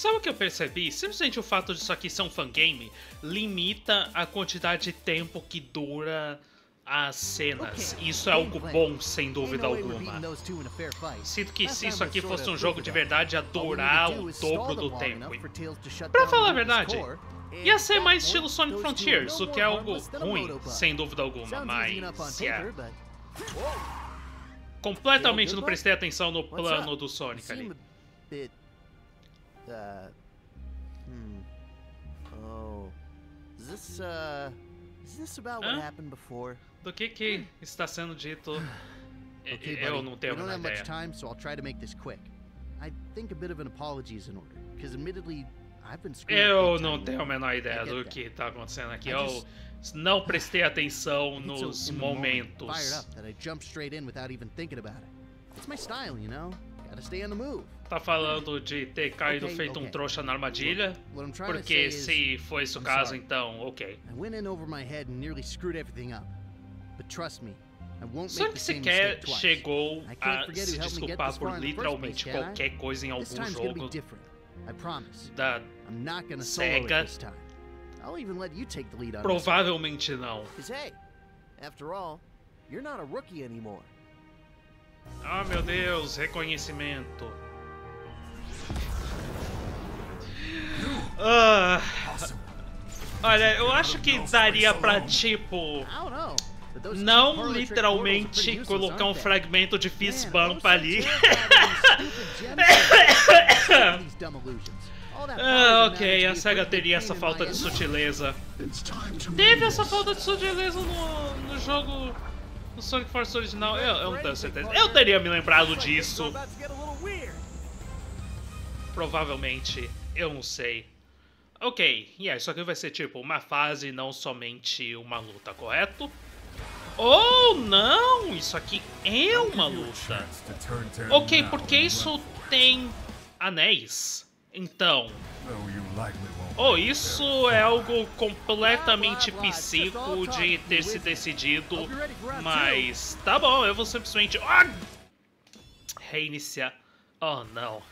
Sabe o que eu percebi? Simplesmente o fato disso aqui ser um fangame limita a quantidade de tempo que dura as cenas. Isso é algo bom, sem dúvida alguma. Sinto que se isso aqui fosse um jogo de verdade, ia durar o dobro do tempo. Pra falar a verdade, ia ser mais estilo Sonic Frontiers, o que é algo ruim, sem dúvida alguma, mas... Yeah. Completamente não prestei atenção no plano do Sonic ali. Uh, hmm. Oh. Is this, uh. Is this about what happened before? Do que que está sendo dito? okay, Eu não tenho a menor ideia. Time, so I'll try to make this quick. I think a bit of an apology is in order, because admittedly I've been Eu não tenho a menor ideia do que está acontecendo aqui. Eu não prestei atenção nos momentos. Fired up that I jumped straight in without even thinking about it. It's my style, you know. Gotta stay on the move. Tá falando de ter caído okay, feito okay. um trouxa na armadilha? Porque se foi esse o caso, então, ok. Só que sequer chegou a se desculpar por literalmente qualquer coisa em algum jogo da SEGA. Provavelmente não. Ah, meu Deus, reconhecimento. Uh, olha, eu acho que daria pra, tipo... Não literalmente colocar um fragmento de fist bump ali. ah, ok, a SEGA teria essa falta de sutileza. Teve essa falta de sutileza no, no jogo Sonic Force original. Eu, eu não tenho certeza. Eu teria me lembrado disso. Provavelmente. Eu não sei. Ok, e yeah, isso aqui vai ser tipo uma fase, não somente uma luta, correto? Oh, não! Isso aqui é uma luta. Ok, porque isso tem anéis. Então... Oh, isso é algo completamente psíquico de ter se decidido, mas tá bom, eu vou simplesmente... Ah! Reiniciar. Oh, não.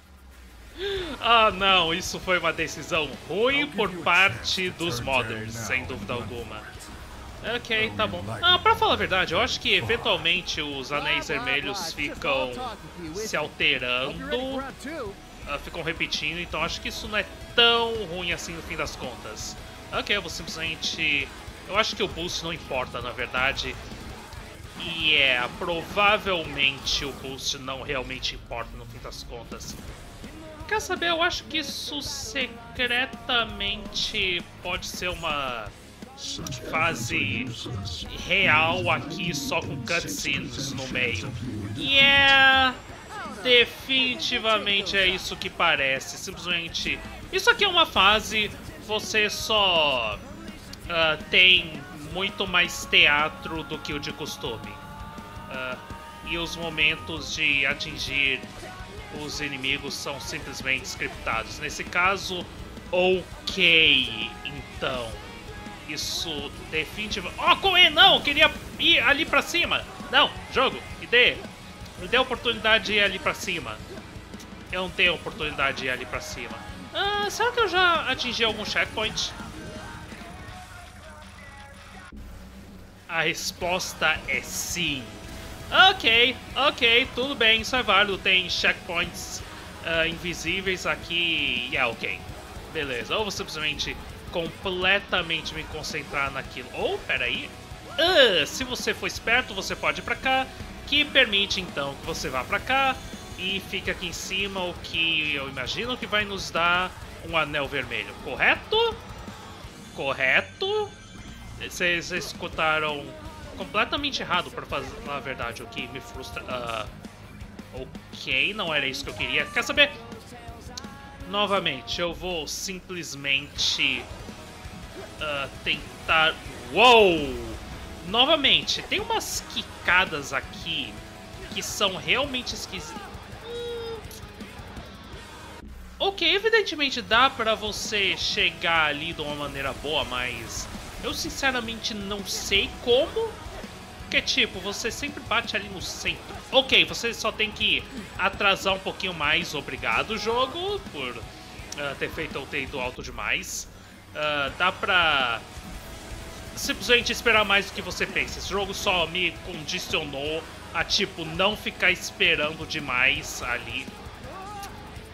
Ah, não, isso foi uma decisão ruim por parte dos modders, sem dúvida alguma. Ok, tá bom. Ah, pra falar a verdade, eu acho que eventualmente os anéis vermelhos ficam se alterando, uh, ficam repetindo, então acho que isso não é tão ruim assim no fim das contas. Ok, eu vou simplesmente... Eu acho que o boost não importa, na verdade. E é, provavelmente o boost não realmente importa no fim das contas. Quer saber? Eu acho que isso secretamente pode ser uma fase real aqui só com cutscenes no meio. Yeah, é definitivamente é isso que parece. Simplesmente, isso aqui é uma fase, você só uh, tem muito mais teatro do que o de costume. Uh, e os momentos de atingir os inimigos são simplesmente scriptados. Nesse caso, ok, então. Isso definitivamente... Oh, Coen, não! Eu queria ir ali pra cima! Não, jogo, me dê. Me dê a oportunidade de ir ali pra cima. Eu não tenho oportunidade de ir ali pra cima. Ah, será que eu já atingi algum checkpoint? A resposta é sim. Ok, ok, tudo bem, isso é válido. Tem checkpoints uh, invisíveis aqui. Yeah, ok. Beleza, ou vou simplesmente completamente me concentrar naquilo. Ou, oh, peraí. Uh, se você for esperto, você pode ir pra cá, que permite então que você vá pra cá e fique aqui em cima, o que eu imagino que vai nos dar um anel vermelho, correto? Correto? Vocês escutaram completamente errado, para falar a verdade, o que me frustra. Uh, ok, não era isso que eu queria. Quer saber? Novamente, eu vou simplesmente uh, tentar... Uou! Novamente, tem umas quicadas aqui que são realmente esquisitas. Hum... Ok, evidentemente dá pra você chegar ali de uma maneira boa, mas eu sinceramente não sei como porque, tipo, você sempre bate ali no centro. Ok, você só tem que atrasar um pouquinho mais, obrigado, jogo, por uh, ter feito ou ter ido alto demais. Uh, dá pra simplesmente esperar mais do que você pensa. Esse jogo só me condicionou a, tipo, não ficar esperando demais ali.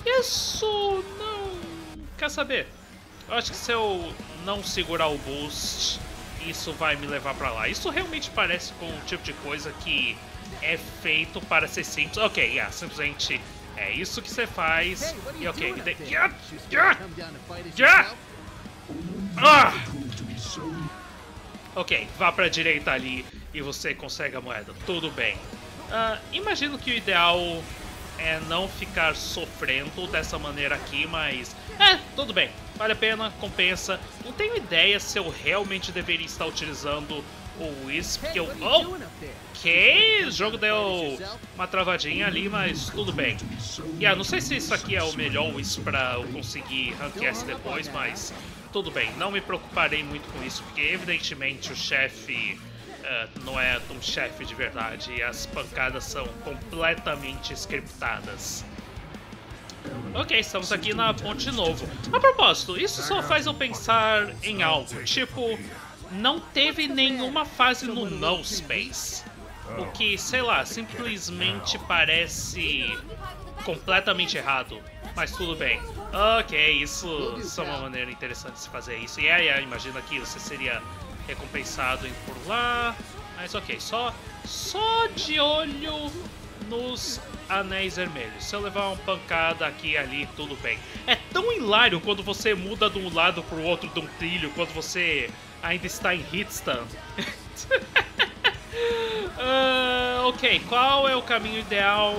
Isso não... Quer saber? Eu acho que se eu não segurar o boost, isso vai me levar pra lá. Isso realmente parece com um tipo de coisa que é feito para ser simples. Ok, yeah, simplesmente é isso que você faz. E ok, dê... Yeah! Yeah! Yeah! Ah! Ok, vá pra direita ali e você consegue a moeda. Tudo bem. Uh, imagino que o ideal é não ficar sofrendo dessa maneira aqui, mas... É, tudo bem. Vale a pena, compensa. Não tenho ideia se eu realmente deveria estar utilizando o Wisp, que eu... Oh! Ok, o jogo deu uma travadinha ali, mas tudo bem. Yeah, não sei se isso aqui é o melhor Wisp pra eu conseguir ranquear depois, mas tudo bem. Não me preocuparei muito com isso, porque evidentemente o chefe... Uh, não é um chefe de verdade e as pancadas são completamente scriptadas. Ok, estamos aqui na ponte de novo. A propósito, isso só faz eu pensar em algo. Tipo, não teve nenhuma fase no No Space. O que, sei lá, simplesmente parece completamente errado. Mas tudo bem. Ok, isso, isso é uma maneira interessante de se fazer isso. E aí, imagina que você seria recompensado em por lá. Mas ok, só, só de olho nos anéis vermelhos. Se eu levar uma pancada aqui e ali, tudo bem. É tão hilário quando você muda de um lado pro outro de um trilho, quando você ainda está em hitstun. uh, ok, qual é o caminho ideal?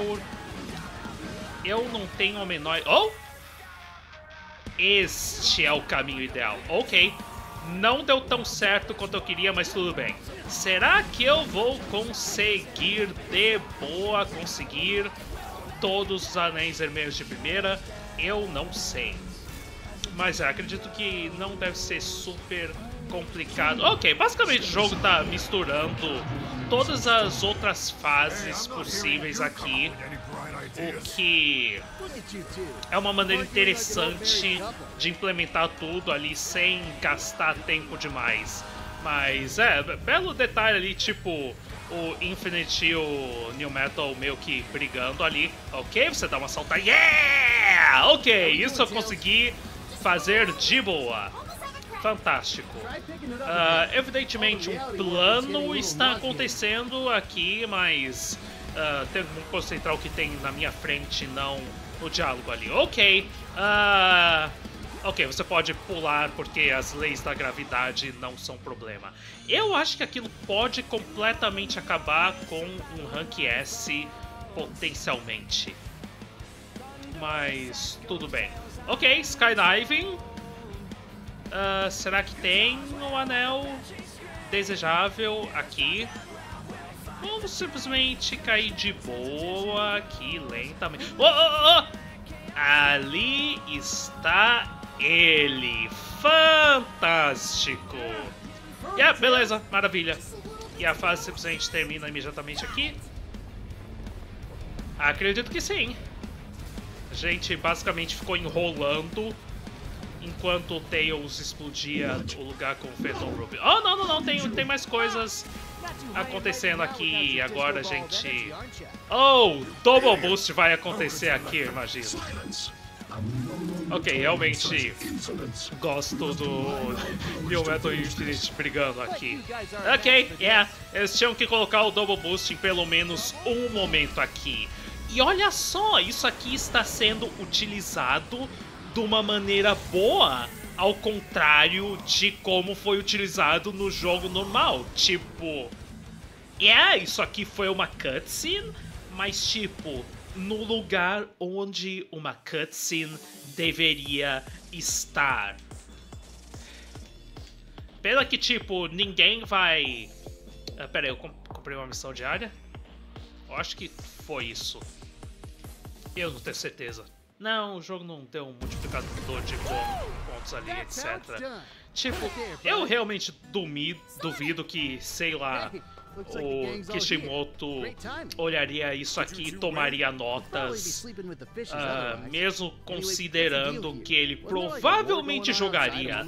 Eu não tenho a menor... Oh! Este é o caminho ideal. Ok, não deu tão certo quanto eu queria, mas tudo bem. Será que eu vou conseguir de boa conseguir todos os anéis vermelhos de primeira? Eu não sei. Mas é, acredito que não deve ser super complicado. Ok, basicamente o jogo tá misturando todas as outras fases possíveis aqui o que é uma maneira interessante de implementar tudo ali sem gastar tempo demais. Mas é, belo detalhe ali, tipo o Infinite e o New Metal meio que brigando ali. Ok, você dá uma salta. Yeah! Ok, isso eu consegui fazer de boa. Fantástico. Uh, evidentemente, um plano está acontecendo aqui, mas uh, tenho que me concentrar o que tem na minha frente, não o diálogo ali. Ok. Uh, ok, você pode pular porque as leis da gravidade não são problema. Eu acho que aquilo pode completamente acabar com um Rank S potencialmente. Mas tudo bem. Ok, skydiving. Uh, será que tem um anel desejável aqui? Vamos simplesmente cair de boa aqui lentamente. Oh, oh, oh! Ali está ele. Fantástico. Yeah, beleza, maravilha. E a fase simplesmente termina imediatamente aqui? Acredito que sim. A gente basicamente ficou enrolando enquanto o Tails explodia o lugar com o Phantom Ruby. Oh, não, não, não, tem, tem mais coisas acontecendo aqui agora, gente. Oh, Double Boost vai acontecer aqui, imagino. Ok, realmente gosto do New Metal Infinite brigando aqui. Ok, yeah, eles tinham que colocar o Double Boost em pelo menos um momento aqui. E olha só, isso aqui está sendo utilizado de uma maneira boa, ao contrário de como foi utilizado no jogo normal. Tipo, é, isso aqui foi uma cutscene, mas tipo, no lugar onde uma cutscene deveria estar. Pena que, tipo, ninguém vai... Ah, pera aí, eu comprei uma missão diária? Eu acho que foi isso. Eu não tenho certeza. Não, o jogo não deu um multiplicador de pontos ali, etc. Tipo, eu realmente duvido que, sei lá, o Kishimoto olharia isso aqui e tomaria notas, uh, mesmo considerando que ele provavelmente jogaria.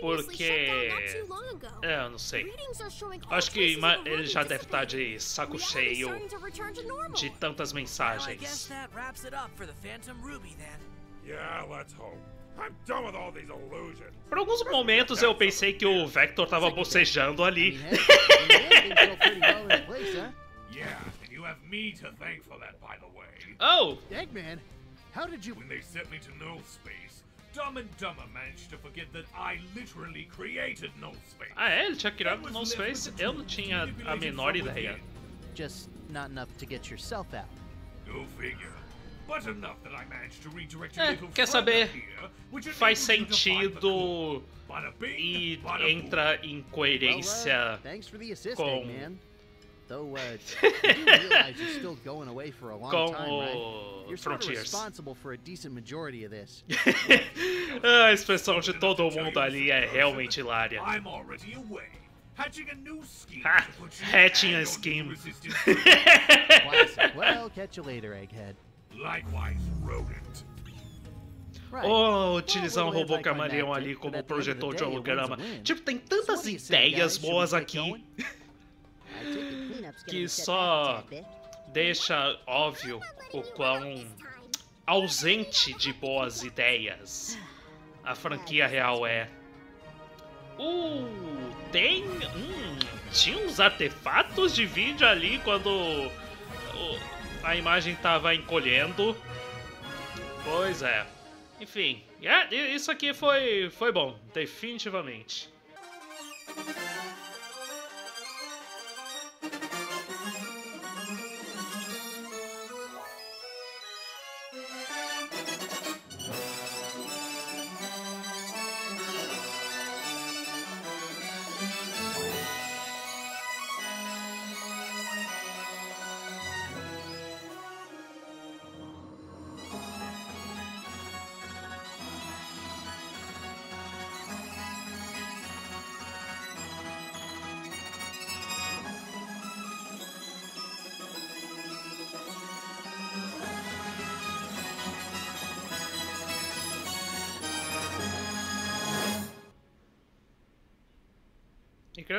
Porque. É, eu não sei. Acho que ele já deve estar de saco cheio de tantas mensagens. Por alguns momentos eu pensei que o Vector tava bocejando ali. oh! Eggman, how did you... When they sent me to null space, Dumb and Dumber managed to forget that I literally created null space. Ah é? Ele tinha criado null space? Eu não tinha a menor ideia. Just not enough to get yourself out. Go figure. É, quer saber? Faz sentido e entra em coerência uh, com Though, uh, you realize you're still going away for a long Com time, right? You're sort of responsible for a decent majority of this. a expressão de todo mundo ali é realmente hilária. I'm already away. Hatching a new scheme. Ha, hatching a scheme. well, catch you later, Egghead. Likewise, rodent. Ou utilizar um robô camaleão ali como projetor de holograma. Tipo, tem tantas ideias boas aqui que só deixa óbvio o quão ausente de boas ideias a franquia real é. Uh, tem. Hum, tinha uns artefatos de vídeo ali quando a imagem tava encolhendo. Pois é. Enfim, é, isso aqui foi, foi bom, definitivamente.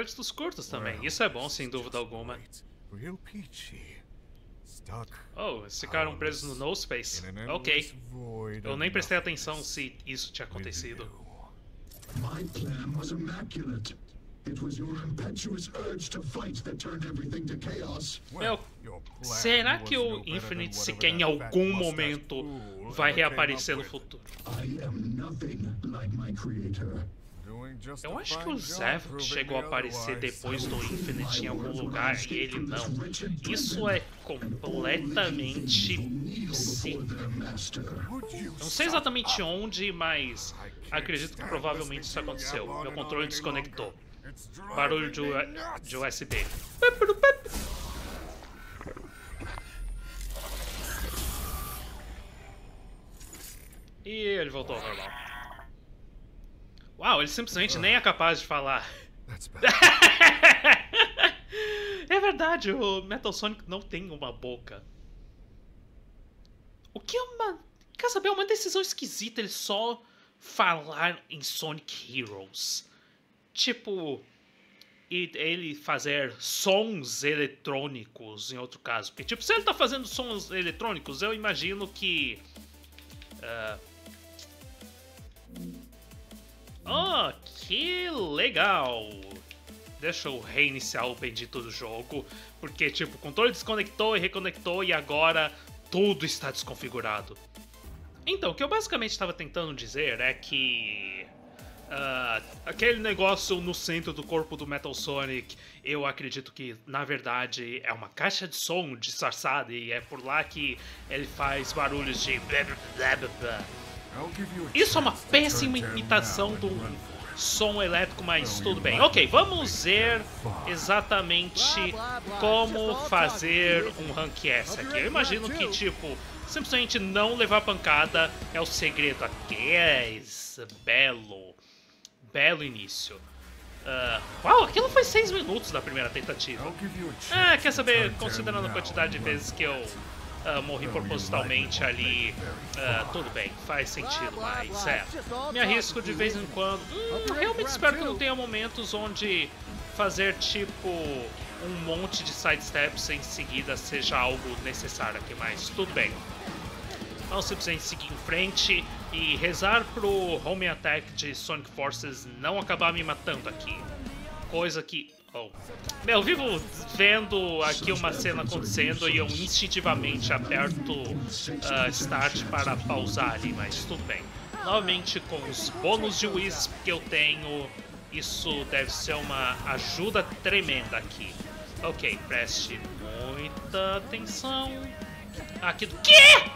Créditos curtos também. Isso é bom, sem dúvida alguma. Oh, eles ficaram presos no No Space. Ok. Eu nem prestei atenção se isso tinha acontecido. My plan was immaculate. It was your impetuous urge to fight that turned everything to chaos. Meu, será que o Infinite sequer em algum momento vai reaparecer no futuro? I am nothing like my creator. Eu acho que o Zephyr chegou a aparecer depois do Infinite em algum lugar e ele não. Isso é completamente possível. Não sei exatamente onde, mas acredito que provavelmente isso aconteceu. Meu controle desconectou. Barulho de, de USB. E ele voltou ao normal. Uau, ele simplesmente nem é capaz de falar. é verdade, o Metal Sonic não tem uma boca. O que é uma. Quer saber? É uma decisão esquisita ele só falar em Sonic Heroes. Tipo. Ele fazer sons eletrônicos, em outro caso. Porque, tipo, se ele tá fazendo sons eletrônicos, eu imagino que. Uh, Oh, que legal! Deixa eu reiniciar o bendito do jogo, porque, tipo, o controle desconectou e reconectou e agora tudo está desconfigurado. Então, o que eu basicamente estava tentando dizer é que... Uh, aquele negócio no centro do corpo do Metal Sonic, eu acredito que, na verdade, é uma caixa de som disfarçada e é por lá que ele faz barulhos de. Isso é uma péssima imitação do som elétrico, mas tudo bem. Ok, vamos ver exatamente como fazer um rank S aqui. Eu imagino que, tipo, simplesmente não levar pancada é o segredo aqui. É belo, belo início. Uh, uau, aquilo foi 6 minutos da primeira tentativa. Ah, quer saber, considerando a quantidade de vezes que eu uh, morri propositalmente ali, uh, tudo bem, faz sentido, mas é. Me arrisco de vez em quando. Hum, realmente espero que não tenha momentos onde fazer tipo um monte de sidesteps em seguida seja algo necessário aqui, mas tudo bem. Vamos simplesmente seguir em frente e rezar pro home attack de Sonic Forces não acabar me matando aqui. Coisa que... Oh. Meu, eu vivo vendo aqui uma cena acontecendo e eu instintivamente aperto uh, Start para pausar ali, mas tudo bem. Novamente com os bônus de Wisp que eu tenho, isso deve ser uma ajuda tremenda aqui. Ok, preste muita atenção. Aqui do... QUê?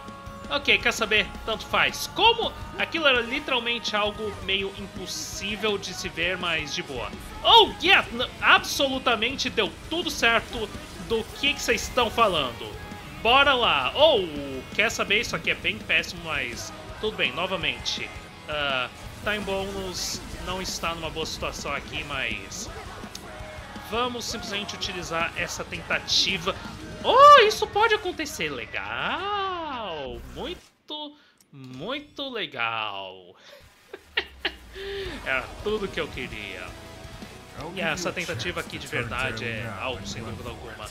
Ok, quer saber? Tanto faz. Como aquilo era literalmente algo meio impossível de se ver, mas de boa. Oh, yeah! Absolutamente deu tudo certo do que vocês estão falando. Bora lá. Oh, quer saber? Isso aqui é bem péssimo, mas tudo bem, novamente. Uh, time Bonus não está numa boa situação aqui, mas... Vamos simplesmente utilizar essa tentativa. Oh, isso pode acontecer. Legal muito, muito legal. Era tudo que eu queria. E essa tentativa aqui de verdade é algo sem dúvida alguma.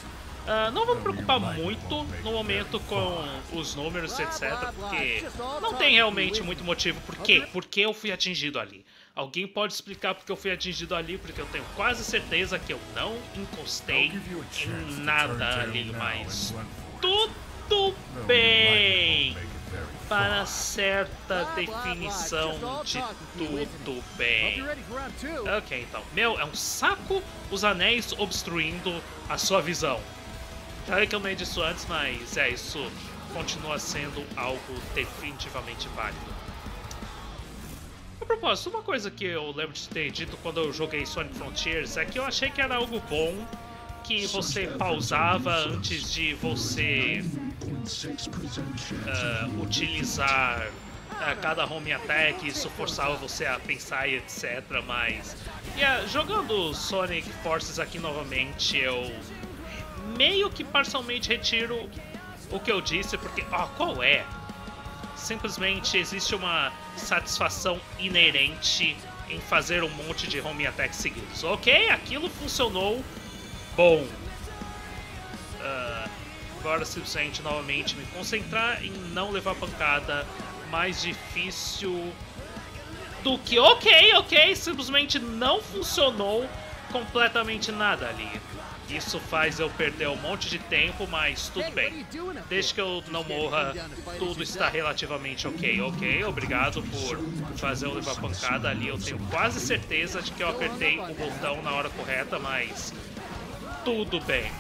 Uh, não vou me preocupar muito no momento com os números, etc, porque não tem realmente muito motivo por quê? Porque eu fui atingido ali. Alguém pode explicar porque eu fui atingido ali, porque eu tenho quase certeza que eu não encostei em nada ali, mas tudo bem! Para certa definição de tudo bem. Ok, então. Meu, é um saco os anéis obstruindo a sua visão. Claro que eu não disse isso antes, mas é, isso continua sendo algo definitivamente válido. A propósito, uma coisa que eu lembro de ter dito quando eu joguei Sonic Frontiers é que eu achei que era algo bom que você pausava antes de você uh, utilizar uh, cada home attack, isso forçava você a pensar e etc, mas yeah, jogando Sonic Forces aqui novamente, eu meio que parcialmente retiro o que eu disse, porque, oh, qual é? Simplesmente existe uma satisfação inerente em fazer um monte de home attacks seguidos. Ok, aquilo funcionou Bom, agora simplesmente novamente me concentrar em não levar pancada. Mais difícil do que. Ok, ok, simplesmente não funcionou completamente nada ali. Isso faz eu perder um monte de tempo, mas tudo bem. Desde que eu não morra, tudo está relativamente ok. Ok, obrigado por fazer eu levar pancada ali. Eu tenho quase certeza de que eu apertei o botão na hora correta, mas tudo bem.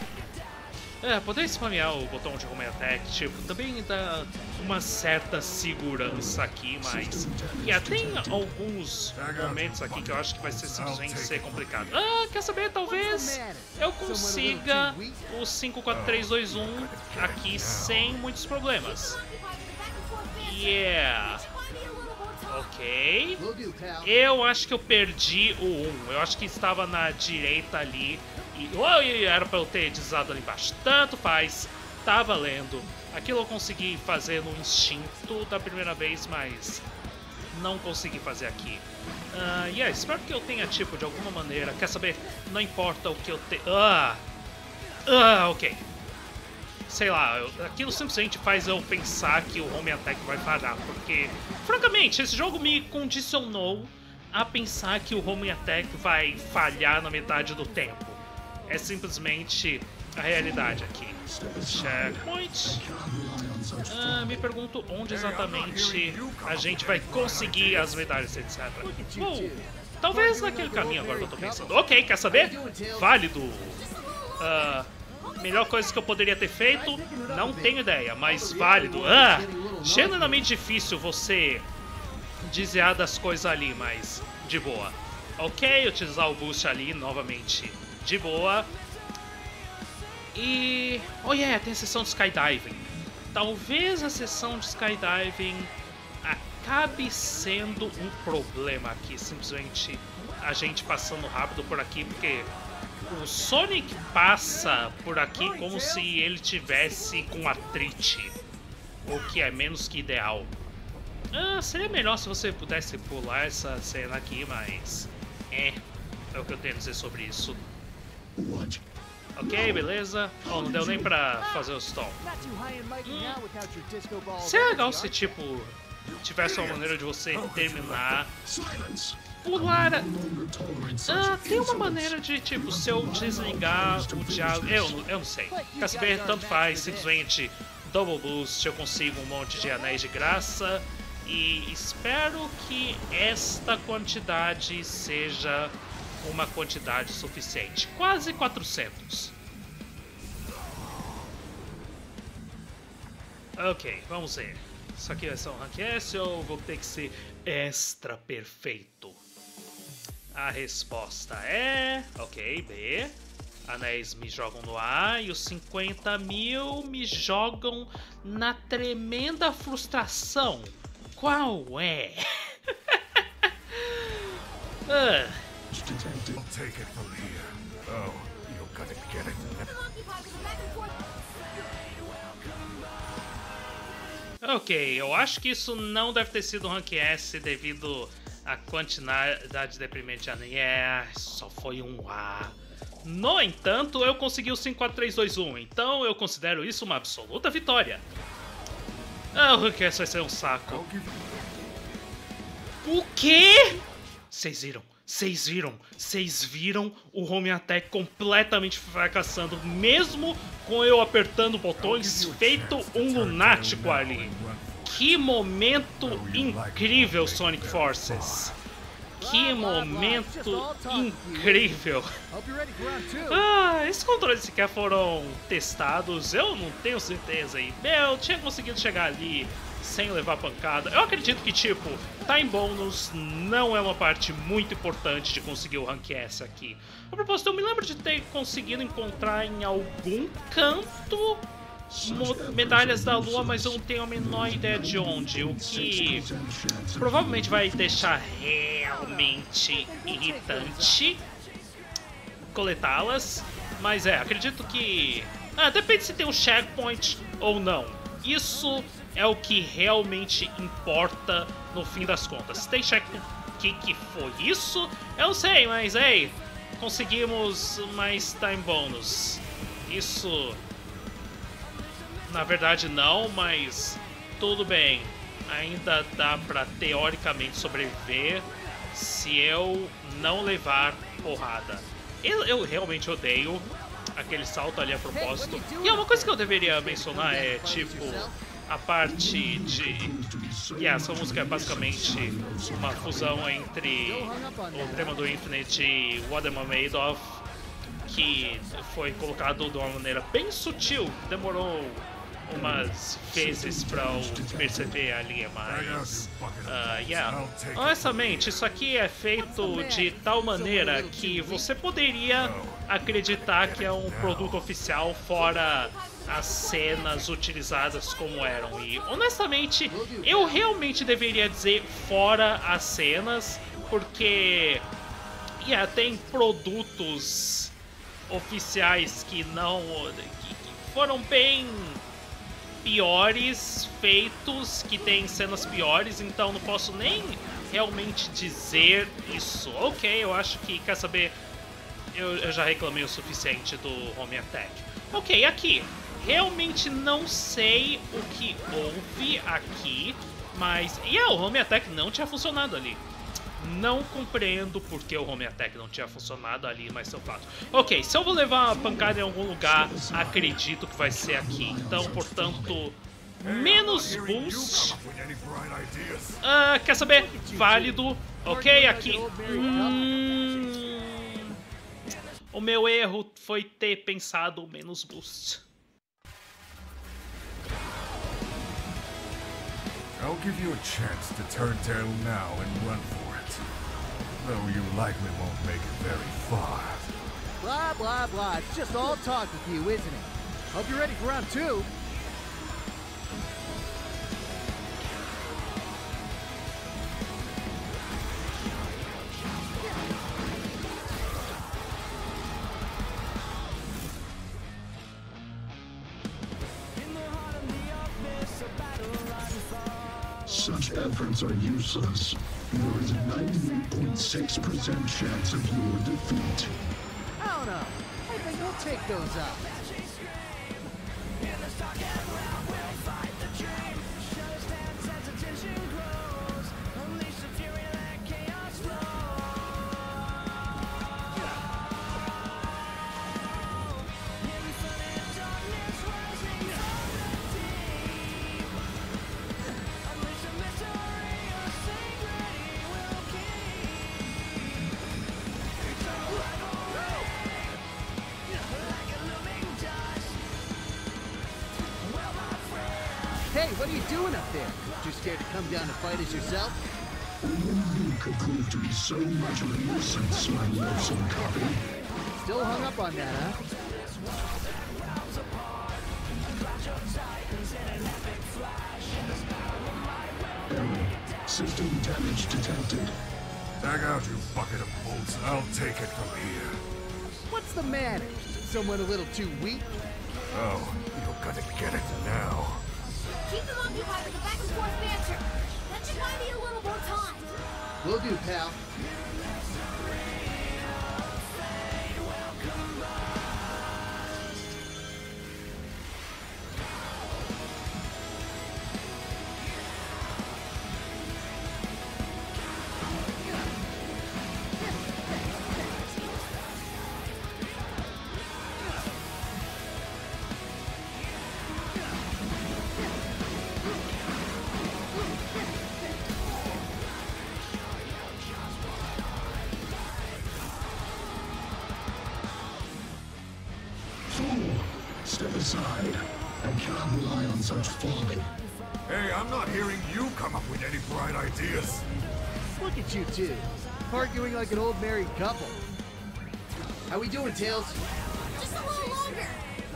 É, poder spamear o botão de home attack, tipo, também dá uma certa segurança aqui, mas... Yeah, tem alguns momentos aqui que eu acho que vai ser simplesmente ser complicado. Ah, quer saber? Talvez eu consiga o 54321 aqui sem muitos problemas. Yeah. Ok. Eu acho que eu perdi o 1. Eu acho que estava na direita ali. E era pra eu ter deslizado ali embaixo. Tanto faz. Tá valendo. Aquilo eu consegui fazer no instinto da primeira vez, mas não consegui fazer aqui. Uh, yeah, espero que eu tenha, tipo, de alguma maneira... Quer saber? Não importa o que eu tenho... Ah! Ah, ok sei lá, aquilo simplesmente faz eu pensar que o home attack vai falhar, porque, francamente, esse jogo me condicionou a pensar que o home attack vai falhar na metade do tempo. É simplesmente a realidade aqui. Checkpoint. Ah, me pergunto onde exatamente a gente vai conseguir as medalhas, etc. Bom, talvez naquele caminho agora que eu tô pensando. Ok, quer saber? Válido. Uh, Melhor coisa que eu poderia ter feito, não tenho ideia, mas válido. Ah, genuinamente difícil você desviar das coisas ali, mas de boa. Ok, utilizar o boost ali novamente de boa. E... Oh yeah, tem a sessão de skydiving. Talvez a sessão de skydiving acabe sendo um problema aqui, simplesmente a gente passando rápido por aqui, porque o Sonic passa por aqui como se ele tivesse com atrite, o que é menos que ideal. Ah, seria melhor se você pudesse pular essa cena aqui, mas... É, é o que eu tenho a dizer sobre isso. Ok, beleza. Oh, não deu nem pra fazer o stall. Seria legal se, tipo, tivesse uma maneira de você terminar... Pular... Ah, tem uma maneira de, tipo, se eu desligar o diálogo... Eu, eu não sei. Quer saber? Tanto faz, simplesmente double boost, eu consigo um monte de anéis de graça e espero que esta quantidade seja uma quantidade suficiente. Quase 400. Ok, vamos ver. Isso aqui vai ser um rank S ou vou ter que ser extra perfeito? A resposta é... Ok, B. Anéis me jogam no A e os 50 mil me jogam na tremenda frustração. Qual é? ah. Ok, eu acho que isso não deve ter sido um Rank S devido à quantidade deprimente de anime. É, só foi um A. No entanto, eu consegui o 5, 4, 3, 2, 1, então eu considero isso uma absoluta vitória. Ah, o Rank S vai ser um saco. O quê? Vocês viram? Vocês viram? Vocês viram o Home Attack completamente fracassando, mesmo com eu apertando botões, feito um lunático ali. Que momento incrível, Sonic Forces! Que momento incrível! Ah, esses controles sequer foram testados, eu não tenho certeza. E, meu, tinha conseguido chegar ali sem levar pancada. Eu acredito que, tipo, time bônus não é uma parte muito importante de conseguir o Rank S aqui. A propósito, eu me lembro de ter conseguido encontrar em algum canto medalhas da lua, mas eu não tenho a menor ideia de onde, o que provavelmente vai deixar realmente irritante coletá-las. Mas é, acredito que... Ah, depende se tem um checkpoint ou não. Isso é o que realmente importa no fim das contas. Tem check o que, que foi isso? Eu sei, mas ei, conseguimos mais time bonus. Isso na verdade não, mas tudo bem. Ainda dá pra teoricamente sobreviver se eu não levar porrada. Eu, eu realmente odeio aquele salto ali a propósito. E uma coisa que eu deveria mencionar é, tipo, a parte de. Yeah, essa música é basicamente uma fusão entre o tema do Infinite e What Am I Made Of, que foi colocado de uma maneira bem sutil, demorou umas vezes para eu perceber ali, mas. Uh, yeah. Honestamente, isso aqui é feito de tal maneira que você poderia acreditar que é um produto oficial fora as cenas utilizadas como eram. E honestamente, eu realmente deveria dizer fora as cenas, porque yeah, tem produtos oficiais que não. que, que foram bem piores feitos, que tem cenas piores, então não posso nem realmente dizer isso. Ok, eu acho que, quer saber, eu, eu já reclamei o suficiente do Home Attack. Ok, aqui, realmente não sei o que houve aqui, mas... E yeah, o Home Attack não tinha funcionado ali. Não compreendo por que o Home Attack não tinha funcionado ali, mas seu fato. Ok, se eu vou levar uma pancada em algum lugar, acredito que vai ser aqui. Então, portanto, menos boost. Uh, quer saber? Válido. Ok, aqui. Hum... O meu erro foi ter pensado menos boost. I'll give you a chance to turn tail now and run for it. Though you likely won't make it very far. Blah, blah, blah. It's just all talk with you, isn't it? Hope you're ready for round two. Useless. There is a 98.6% chance of your defeat. I don't know. I think we'll take those out. You doing up there? Too scared to come down to fight us yourself? Only you could prove to be so much of a nuisance, my loathsome copy. Still hung up on that, huh? Error. System damage detected. Tag out, you bucket of bolts, I'll take it from here. What's the matter? Someone a little too weak? Oh, you're gonna get it Will do, pal. Rely on such folly. Hey, I'm not hearing you come up with any bright ideas. Look at you two, arguing like an old married couple. How we doing, Tails? Just a little longer.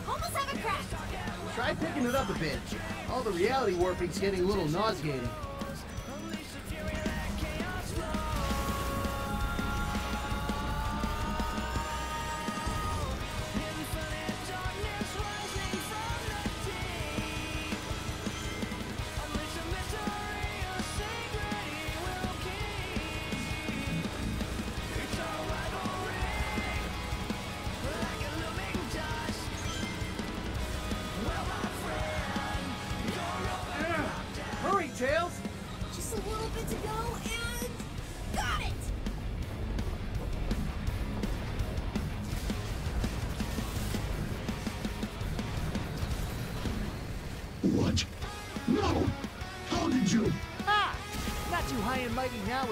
Almost have it cracked. Try picking it up a bit. All the reality warping's getting a little nauseating.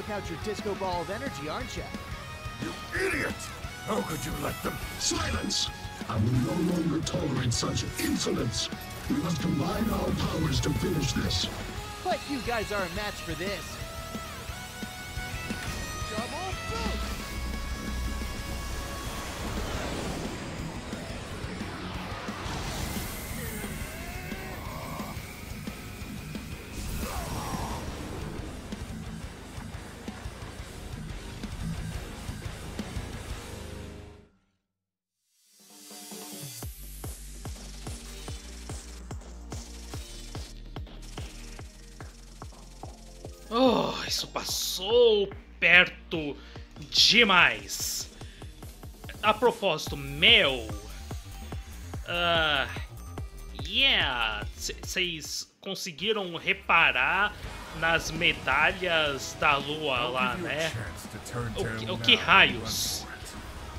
Without your disco ball of energy, aren't you? You idiot! How could you let them? Silence! I will no longer tolerate such insolence. We must combine our powers to finish this. But you guys are a match for this. Isso passou perto demais. A propósito, Mel. Ah. yeah. Vocês conseguiram reparar nas medalhas da lua lá, né? O que- o que raios?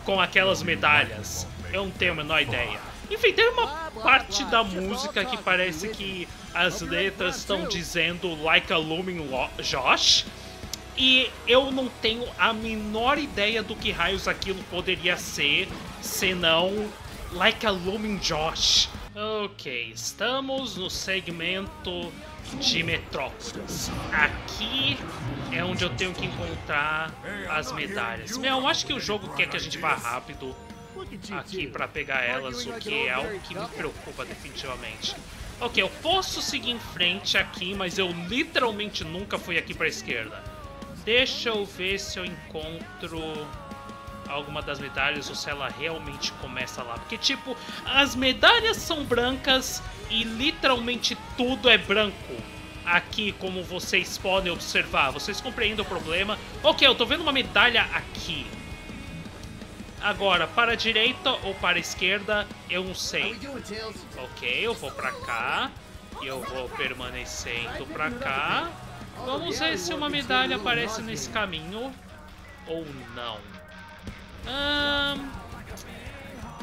Com aquelas medalhas. Eu não tenho a menor ideia. Enfim, tem uma parte da música que parece que as letras estão dizendo Like a Looming Lo- Josh. E eu não tenho a menor ideia do que raios aquilo poderia ser, senão Like a Looming Josh. Ok, estamos no segmento de Metrópolis. Aqui é onde eu tenho que encontrar as medalhas. Meu, eu acho que o jogo quer que a gente vá rápido aqui pra pegar elas, o que é algo que me preocupa definitivamente. Ok, eu posso seguir em frente aqui, mas eu literalmente nunca fui aqui pra esquerda. Deixa eu ver se eu encontro alguma das medalhas ou se ela realmente começa lá. Porque, tipo, as medalhas são brancas e literalmente tudo é branco aqui, como vocês podem observar. Vocês compreendem o problema? Ok, eu tô vendo uma medalha aqui. Agora, para a direita ou para a esquerda, eu não sei. Ok, eu vou pra cá. E eu vou permanecendo pra cá. Vamos ver se uma medalha aparece nesse caminho ou não. Ahn,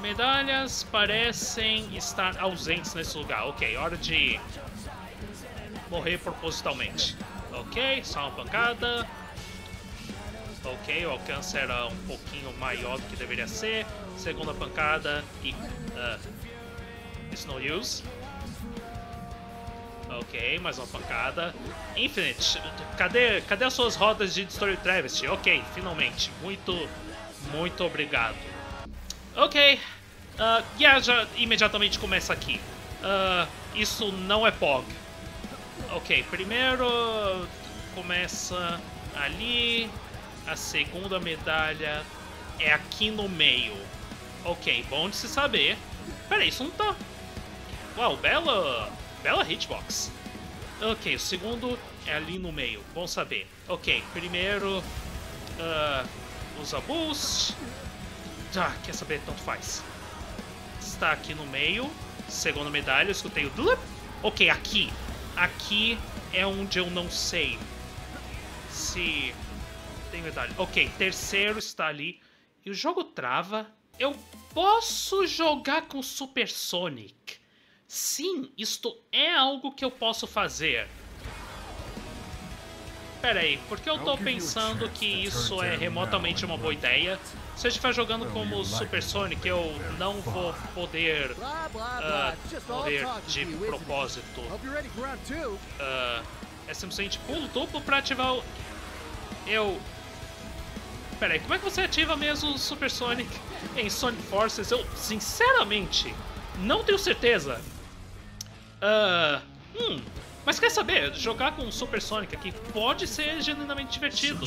medalhas parecem estar ausentes nesse lugar. Ok, hora de morrer propositalmente. Ok, só uma pancada. Ok, o alcance era um pouquinho maior do que deveria ser. Segunda pancada e. ah, It's no use. Ok, mais uma pancada. Infinite, cadê, cadê as suas rodas de Story Travesty? Ok, finalmente. Muito, muito obrigado. Ok. Uh, yeah, já imediatamente começa aqui. Ah, isso não é POG. Ok, primeiro começa ali. A segunda medalha é aqui no meio. Ok, bom de se saber. Peraí, isso não tá. Uau, bela. Bela hitbox. Ok, o segundo é ali no meio. Bom saber. Ok, primeiro. ah, usa boost. Tá, quer saber? Tanto faz. Está aqui no meio. Segunda medalha, eu escutei o. Ok, aqui. Aqui é onde eu não sei. Se. Tem medalha. Ok, terceiro está ali. E o jogo trava. Eu posso jogar com Super Sonic. Sim, isto é algo que eu posso fazer. Pera aí, porque eu tô pensando que isso é remotamente uma boa ideia. Se eu estiver jogando como Super Sonic, eu não vou poder all morrer de propósito. Hope you're ready for round two. Ah, é simplesmente pulo duplo pra ativar o. Eu. Pera aí, como é que você ativa mesmo o Super Sonic em Sonic Forces? Eu, sinceramente, não tenho certeza. Ah, hum, mas quer saber? Jogar com o Super Sonic aqui pode ser genuinamente divertido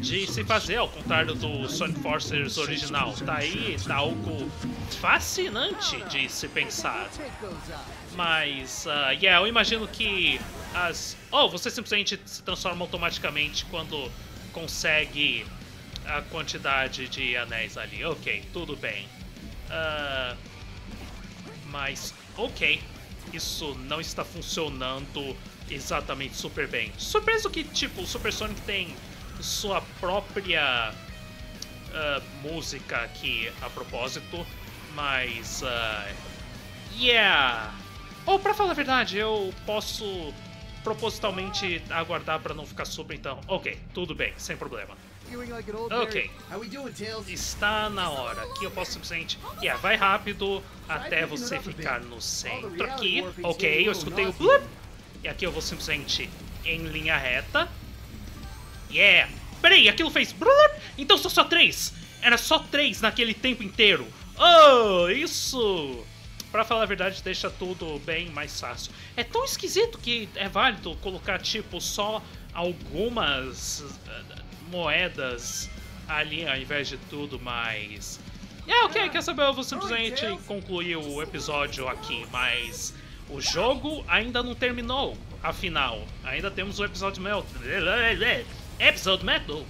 de se fazer, ao contrário do Sonic Forces original. Tá aí, tá algo fascinante de se pensar. Mas, ah, yeah, eu imagino que as. Oh, você simplesmente se transforma automaticamente quando consegue a quantidade de anéis ali. Ok, tudo bem. Ah, mas, ok, isso não está funcionando exatamente super bem. Surpreso que, tipo, o Super Sonic tem sua própria ah, música aqui a propósito, mas. ah, Yeah! Ou pra falar a verdade, eu posso propositalmente aguardar pra não ficar super então. Ok, tudo bem, sem problema. Tails? Está na hora. Aqui eu posso simplesmente. Yeah, vai rápido até você ficar no centro aqui. Ok, eu escutei o bloop. E aqui eu vou simplesmente em linha reta. Yeah! Peraí, aquilo fez bloop. Então são só três. Era só três naquele tempo inteiro. Oh, isso! Pra falar a verdade, deixa tudo bem mais fácil. É tão esquisito que é válido colocar, tipo, só algumas eh, moedas ali ao invés de tudo mais. É, ok, quer saber? Eu vou simplesmente concluir o episódio aqui, mas o jogo ainda não terminou. Afinal, ainda temos o episódio Metal. Episódio Metal